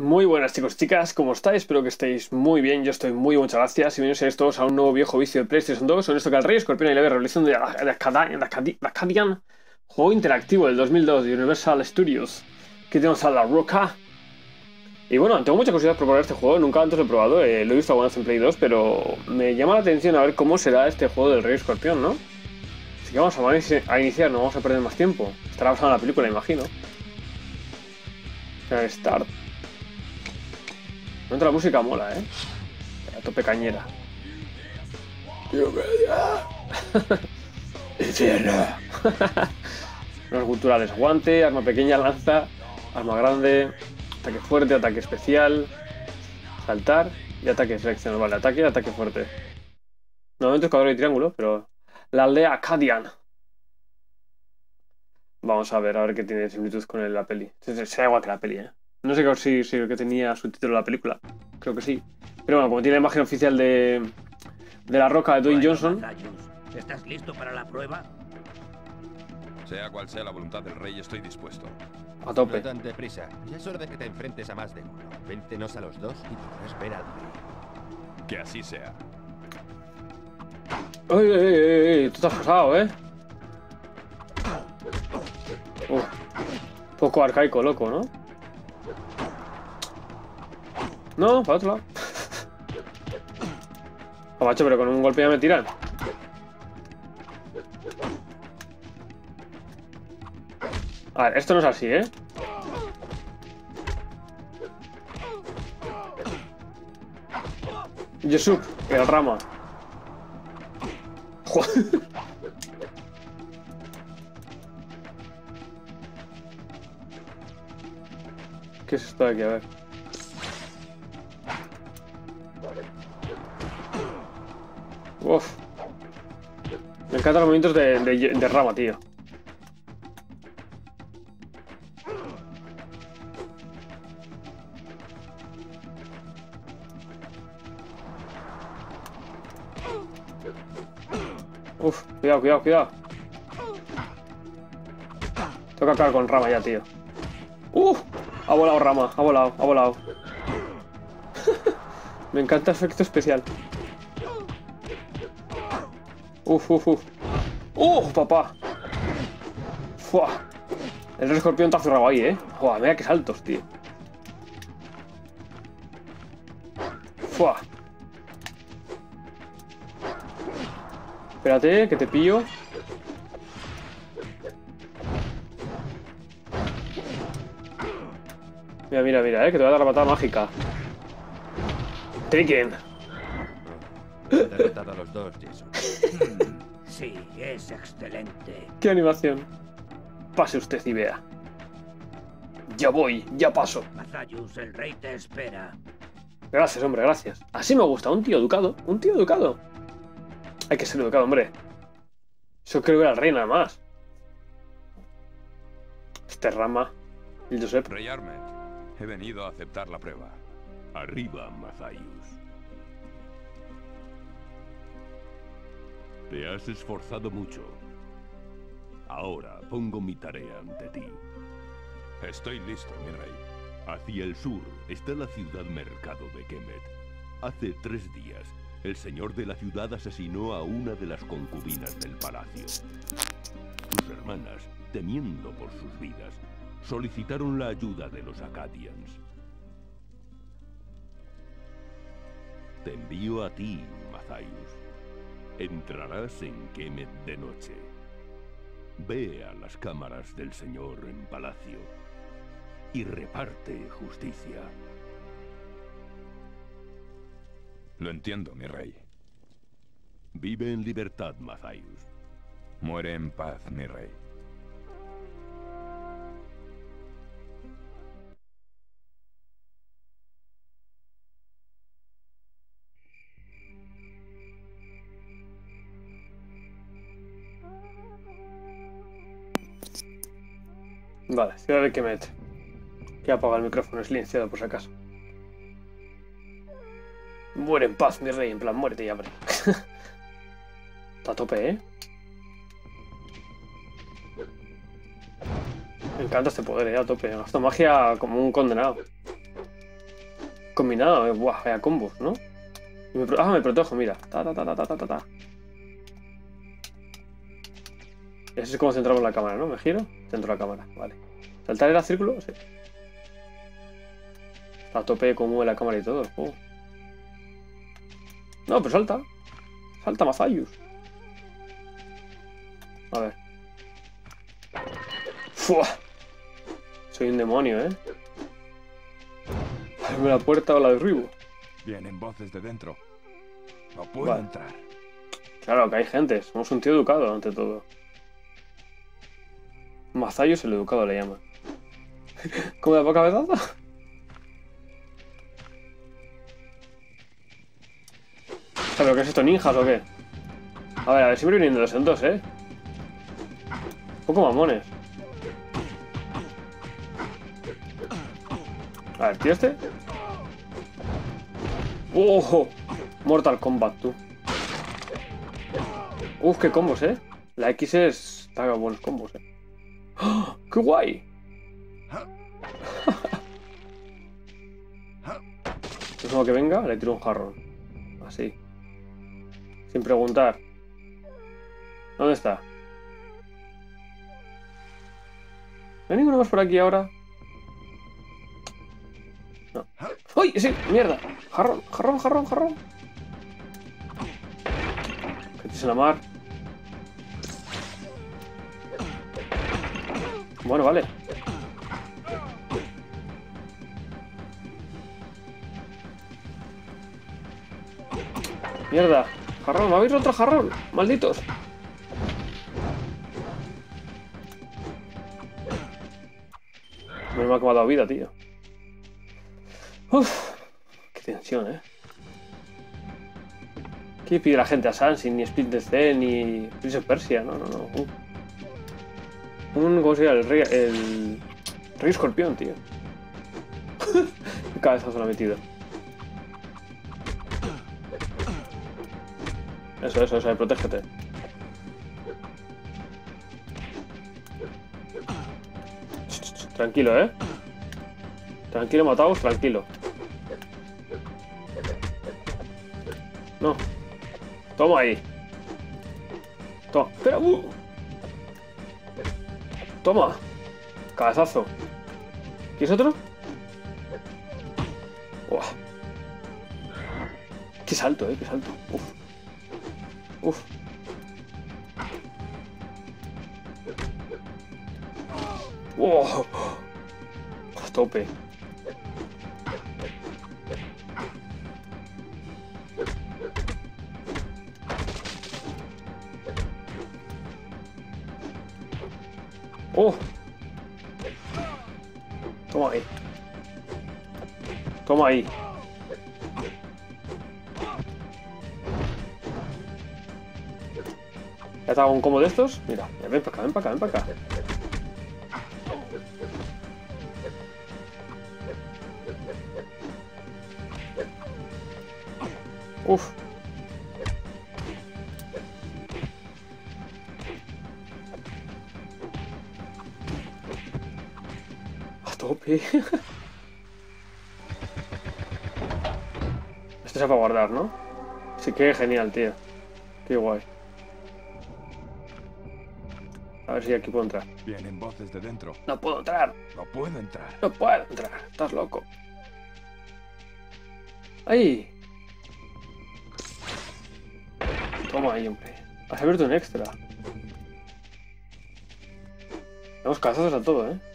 Muy buenas chicos. Chicas, ¿cómo estáis? Espero que estéis muy bien, yo estoy muy muchas gracias. Y bienvenidos todos a un nuevo viejo vicio de PlayStation 2 en esto que el Rey Escorpión y la revelación de Acadian, juego interactivo del 2002 de Universal Studios. Que tenemos a La Roca y bueno, tengo mucha curiosidad por probar este juego, nunca antes lo he probado, eh, lo he visto alguna vez en Play 2 pero me llama la atención a ver cómo será este juego del Rey Escorpión, ¿no? Así que vamos a, iniciar, no vamos a perder más tiempo. Estará basado en la película, imagino. Start momento la música mola, ¿eh? A tope cañera. Cierra. Unos culturales. Guante, arma pequeña, lanza, arma grande, ataque fuerte, ataque especial, saltar y ataque seleccionado. Vale, ataque y ataque fuerte. Normalmente es cuadrado y triángulo, pero... La aldea Acadian. Vamos a ver, a ver qué tiene similitud con la peli. Será igual que la peli, ¿eh? No sé si, si que tenía subtítulo la película. Creo que sí. Pero bueno, como tiene la imagen oficial de, de la roca de Dwayne Johnson. ¿Estás listo para la prueba? Sea cual sea la voluntad del rey, estoy dispuesto. A tope. No tan deprisa. Ya es hora de que te enfrentes a más de uno. Véntenos a los dos y podrás ver al rey. Que así sea. ¡Uy, uy, uy! uy! Tú estás pasado, ¿eh? Uf. Poco arcaico, loco, ¿no? No, para otro lado. Oh, pero con un golpe ya me tiran. A ver, esto no es así, ¿eh? Yusuf, el rama. ¿Qué es esto de aquí? A ver. Uf. Me encantan los movimientos de, rama, tío. Uf, cuidado, cuidado, cuidado. Que acabar con rama ya, tío. Uf, ha volado rama, ha volado, ha volado. Me encanta efecto especial. Uf, uf, uf. ¡Uf, papá! ¡Fua! El escorpión está cerrado ahí, ¿eh? ¡Fua! Mira qué saltos, tío. ¡Fua! Espérate, que te pillo. Mira, mira, mira, eh, que te voy a dar la patada mágica. Taken. derrotado a los dos, Jason. Sí, es excelente. ¡Qué animación! Pase usted y vea. Ya voy, ya paso. Mazayus, el rey te espera. Gracias, hombre, gracias. Así me gusta, un tío educado. Un tío educado. Hay que ser educado, hombre. Eso creo que era el rey nada más. Este rama. El Josep. Rey Armed, he venido a aceptar la prueba. Arriba, Mazayus. Te has esforzado mucho. Ahora pongo mi tarea ante ti. Estoy listo, mi rey. Hacia el sur está la ciudad mercado de Kemet. Hace tres días, el señor de la ciudad asesinó a una de las concubinas del palacio. Sus hermanas, temiendo por sus vidas, solicitaron la ayuda de los Acadians. Te envío a ti, Mazaius. Entrarás en Kemet de noche. Ve a las cámaras del Señor en palacio y reparte justicia. Lo entiendo, mi rey. Vive en libertad, Mazaius. Muere en paz, mi rey. Vale, ciudad de Kemet. Que apaga el micrófono silenciado por si acaso. Muere en paz, mi rey. En plan, muérete ya, hombre. Está a tope, ¿eh? Me encanta este poder, ¿eh? A tope. Gasto magia como un condenado. combinado, eh. Buah, vaya combos, ¿no? Y me ah, me protejo, mira. Ta, ta, ta, ta, ta, ta, ta, así es como centramos la cámara, ¿no? Me giro, centro la cámara, vale. ¿Saltar era círculo? Sí. Está a tope mueve la cámara y todo el juego. No, pero salta. Salta Mazayus. A ver. ¡Fua! Soy un demonio, ¿eh? Abre la puerta o la derribo. Vienen voces de dentro. No puedo Vale. entrar. Claro, que hay gente. Somos un tío educado, ante todo. Mazayus el educado le llama. ¿Cómo de poca cabezazo? ¿Pero qué es esto, ninjas o qué? A ver, a ver, siempre viniendo en dos, ¿eh? Un poco mamones. A ver, tío este. ¡Oh! Mortal Kombat, tú. Uf, qué combos, ¿eh? La X es... Está buenos combos, ¿eh? ¡Qué guay! Como que venga, le tiro un jarrón. Así. Sin preguntar. ¿Dónde está? ¿No hay ninguno más por aquí ahora? No. ¡Uy! ¡Sí! ¡Mierda! ¡Jarrón! ¡Jarrón! ¡Jarrón! ¡Jarrón! Que en la mar. Bueno, vale. Mierda. Jarrón, ¿me habéis otro jarrón? Malditos. Me me ha la vida, tío. Uf. Qué tensión, eh. ¿Qué pide la gente a Sansin, ni Split DC, ni Prince of Persia? No, no, no. Un, un ¿cómo se llama? El rey, el rey escorpión, tío. Qué cabezazo lo ha metido. Eso, eso, eso, protégete. Tranquilo, eh. Tranquilo, mataos, tranquilo. No. Toma ahí. Toma. Espera. uh. Toma. Cabezazo. ¿Quieres otro? Qué salto, eh, qué salto. Uf. Uf. ¡Wow! A tope. ¡Oh! Toma ahí. Toma ahí. ¿Ya te hago un combo de estos? Mira, ven para acá, ven para acá, ven para acá. Uf. Esto se va a guardar, ¿no? Sí, que genial, tío. Qué guay. A ver si aquí puedo entrar. Vienen voces de dentro. No puedo entrar. No puedo entrar. No puedo entrar. Estás loco. ¡Ahí! Toma ahí, hombre. Has abierto un extra. Damos cazazos a todo, ¿eh?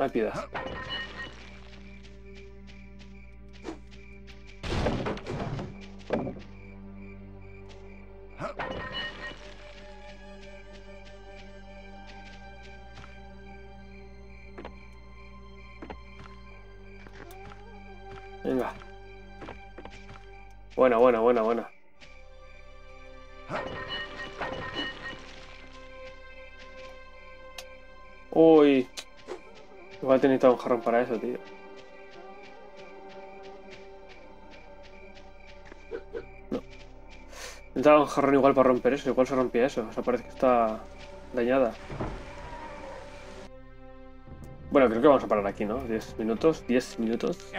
No hay piedad. Venga. Buena, buena, buena, buena. Uy. Igual te necesitaba un jarrón para eso, tío. No. Necesitaba un jarrón igual para romper eso. Igual se rompía eso. O sea, parece que está dañada. Bueno, creo que vamos a parar aquí, ¿no? 10 minutos, 10 minutos.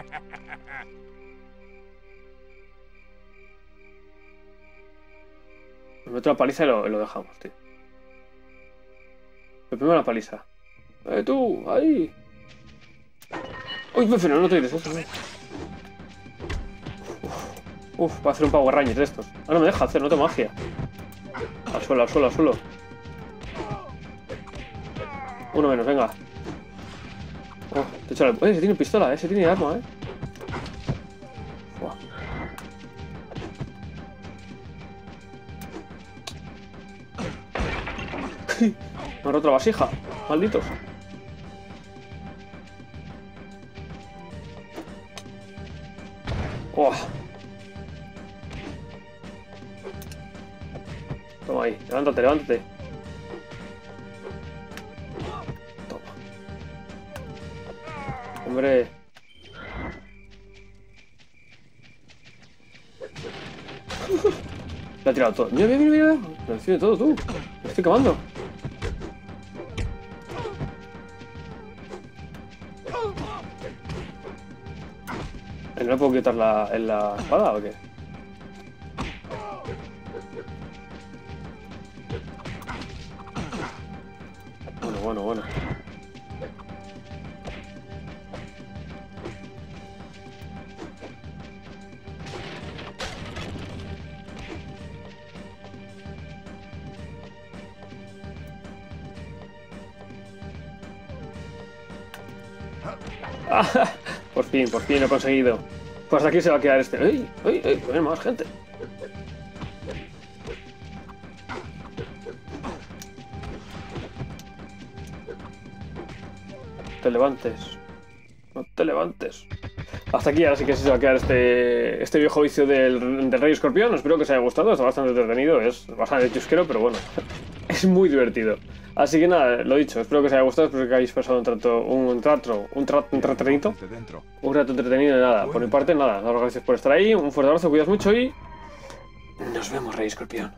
Me meto la paliza y lo, lo dejamos, tío. Pero primero la paliza. ¡Eh, tú! ¡Ahí! ¡Uy, me te tires eso, no. Uf, va a hacer un Power Ranger de estos. Ah, no me deja hacer, no tengo magia. Al suelo, al suelo, al suelo. Uno menos, venga. Oh, te echo la... Oye, ese tiene pistola, ese tiene arma, eh. Me ha roto vasija. Malditos. Ahí, levántate, levántate. Toma. Hombre. Le ha tirado todo. Mira, mira, mira, mira. Lo defiende todo tú. Me estoy quemando. ¿No le puedo quitar la, en la espada o qué? por fin, por fin lo he conseguido. Pues aquí se va a quedar este. ¡Ey! ¡Ey! ¡Ey! ¡Hay más gente! te levantes. No te levantes. Hasta aquí, ahora sí que se va a quedar este, este viejo vicio del, del Rey Escorpión. Espero que os haya gustado, está bastante entretenido, es bastante chusquero, pero bueno, es muy divertido. Así que nada, lo dicho, espero que os haya gustado, espero que hayáis pasado un trato, un trato, un trato entretenido. Un rato entretenido de nada. Por mi parte, nada. Daros gracias por estar ahí. Un fuerte abrazo, cuidaos mucho y. Nos vemos, Rey Escorpión.